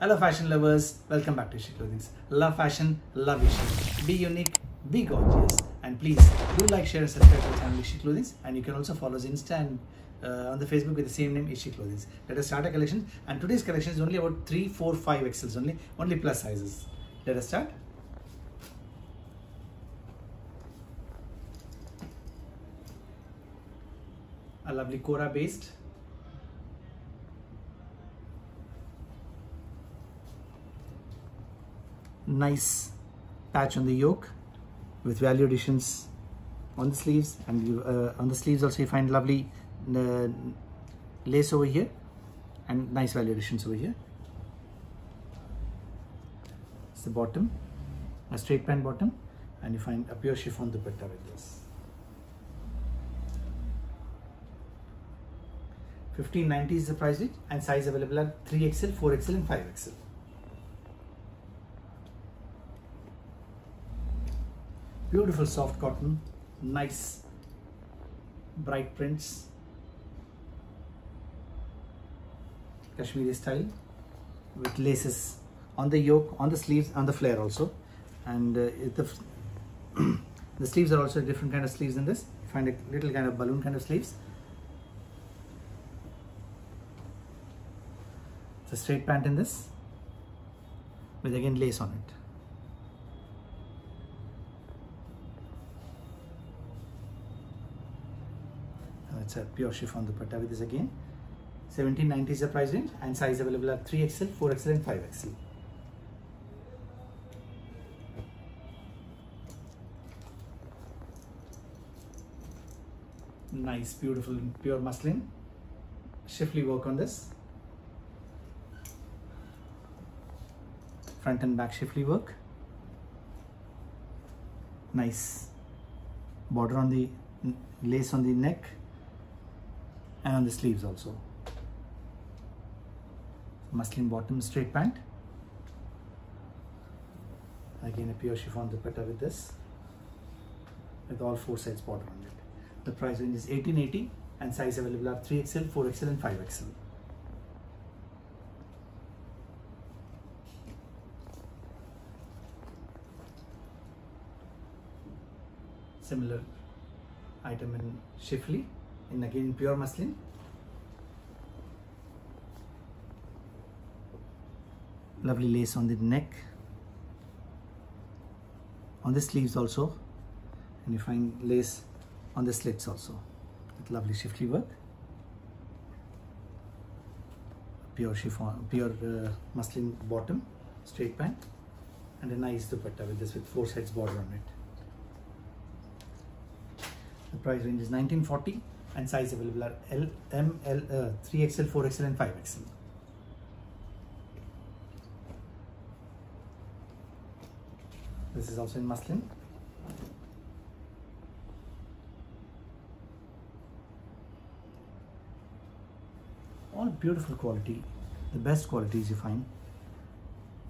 Hello fashion lovers, welcome back to Ishi Clothing. Love fashion, love Ishi. Be unique, be gorgeous. And please do like, share and subscribe to the channel Ishi Clothing. And you can also follow us Insta and uh, on the Facebook with the same name Ishi Clothing. Let us start a collection. And today's collection is only about 3, 4, 5 XLs only, only plus sizes. Let us start. A lovely Cora based nice patch on the yoke with value additions on the sleeves and you, uh, on the sleeves also you find lovely uh, lace over here and nice value additions over here. It's the bottom a straight pant bottom and you find a pure chiffon dupatta with this. 1590 is the price range and size available are 3xl 4xl and 5xl beautiful soft cotton. Nice bright prints. Kashmiri style. With laces on the yoke on the sleeves on the flare also. And uh, the the sleeves are also different kind of sleeves in this. You find a little kind of balloon kind of sleeves. It's a straight pant in this with again lace on it it's a pure chiffon dupatta with this again. 1790 is the price range and size available are 3xl 4xl and 5xl nice beautiful pure muslin. Shifli work on this. Front and back shifli work. Nice. Border on the lace on the neck and on the sleeves also. Muslin bottom straight pant. Again a pure chiffon dupatta with this. With all four sides border on it. The price range is 1880 and size available are 3xl 4xl and 5xl similar item in Shifli in again pure muslin. Lovely lace on the neck. On the sleeves also. And you find lace on the slits also. With lovely Shifli work. Pure chiffon pure uh, muslin bottom straight pant. And a nice dupatta with this with four sides border on it. The price range is 1940 and size available are L, M, L, uh, 3XL, 4XL and 5XL. This is also in muslin. All beautiful quality, the best qualities you find.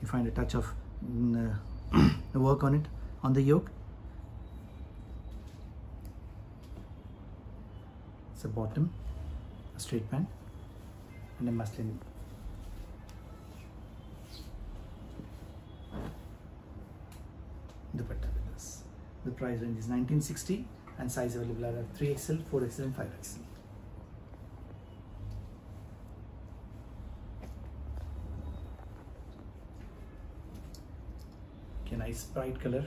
You find a touch of mm, uh, work on it, on the yoke. It's a bottom, a straight pant, and a muslin. Dupatta with this. The price range is 1960 and size available are 3XL, 4XL and 5XL. Okay, nice bright color.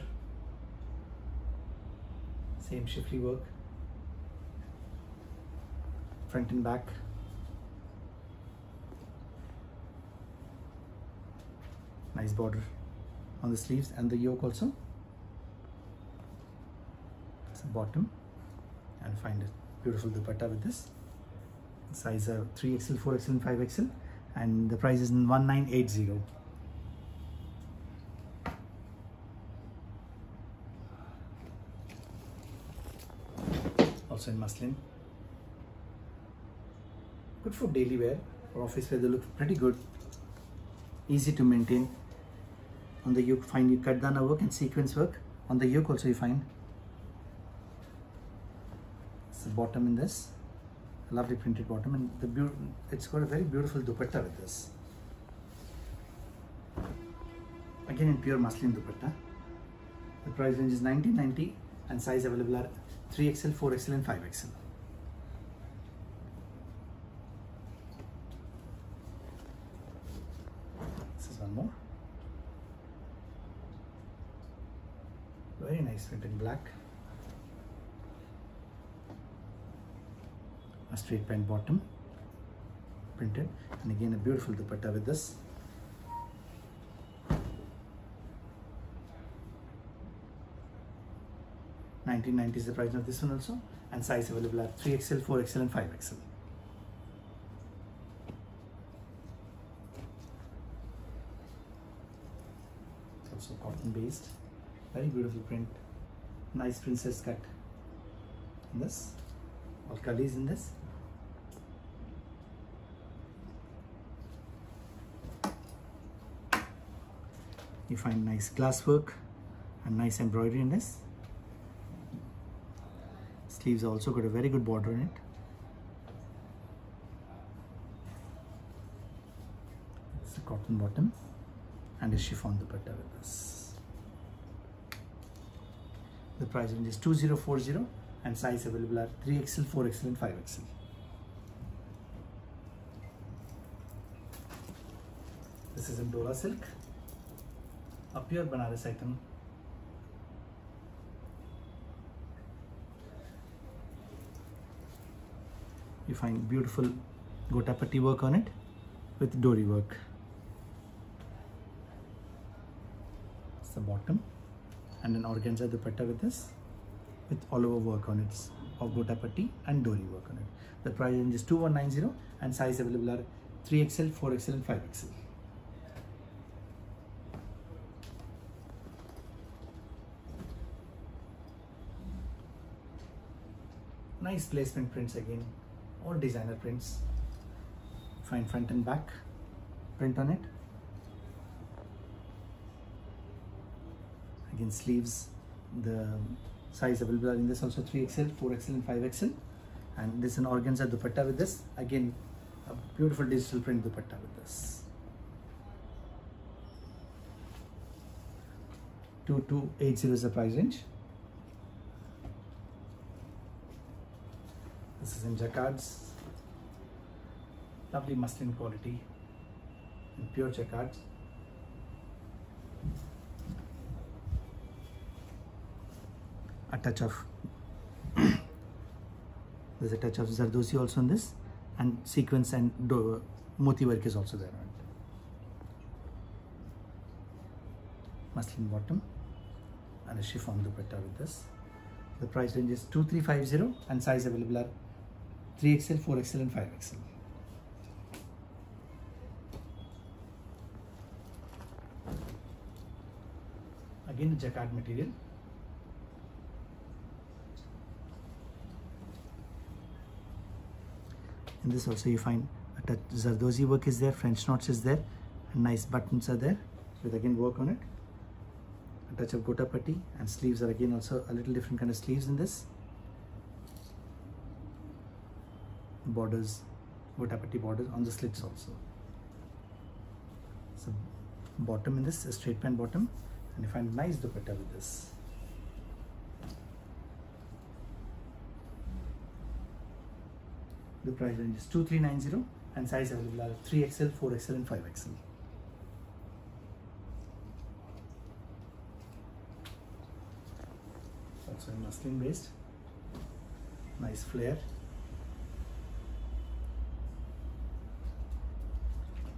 Same shifli work front and back. Nice border on the sleeves and the yoke also. Bottom and find a beautiful dupatta with this. Size are 3XL, 4XL and 5XL and the price is 1980. Also in muslin good for daily wear. Or office wear they look pretty good. Easy to maintain. On the yoke find you cut kardana work and sequence work. On the yoke also you find it's the bottom in this. Lovely printed bottom and the it's got a very beautiful dupatta with this. Again in pure muslin dupatta. The price range is 1990 and size available are 3xl 4xl and 5xl this is one more print in black. A straight pen bottom printed. And again a beautiful dupatta with this. Nineteen ninety is the price of this one also. And size available are 3XL, 4XL and 5XL. It's also cotton based, very beautiful print, nice princess cut in this, all colors in this. You find nice glass work and nice embroidery in this. Sleeves also got a very good border in it. It's a cotton bottom and a chiffon dupatta with this. The price range is 2040 and size available are 3XL, 4XL and 5XL. This is in Dora silk, a pure Banaras item you find beautiful gotapatti work on it with dori work. It's the bottom and an organza dupatta with this with all over work on it of gotapatti and dori work on it. The price range is 2190 and size available are 3XL, 4XL and 5XL. Nice placement prints again all designer prints Fine front and back print on it again sleeves the size available in this also 3xl 4xl and 5xl and this is an organza dupatta with this. Again a beautiful digital print dupatta with this. 2280 is the price range. This is in jacquards. Lovely muslin quality. In pure jacquards. A touch of there's a touch of Zardosi also in this and sequence and do, moti work is also there. Muslin bottom and a chiffon dupatta with this. The price range is 2350 and size available are 3XL, 4XL and 5XL. Again the jacquard material. In this also you find a touch Zardozi work is there, French knots is there, nice buttons are there with again work on it. A touch of gotapatti and sleeves are again also a little different kind of sleeves in this. borders, gotapatti borders on the slits also. So bottom in this, straight pen bottom and you find nice dupatta with this. The price range is 2390 and size available are 3XL, 4XL and 5XL. Also a muslin based, nice flare.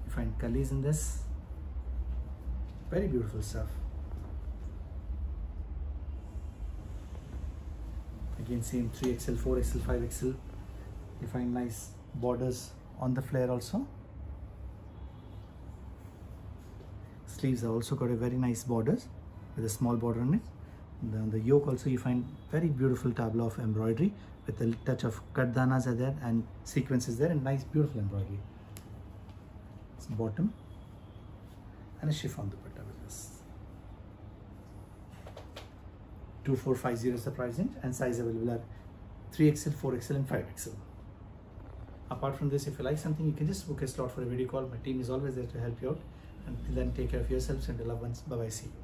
You find colors in this very beautiful stuff again same 3xl 4xl 5xl you find nice borders on the flare also sleeves are also got a very nice borders with a small border on it then the yoke also you find very beautiful tableau of embroidery with a touch of kardanas are there and sequences there and nice beautiful embroidery bottom and a chiffon dupatta with this. 2450 is the price range and size available are 3XL, 4XL and 5XL. Apart from this, if you like something, you can just book a slot for a video call. My team is always there to help you out. Until then, take care of yourselves and your loved ones. Bye bye. See you.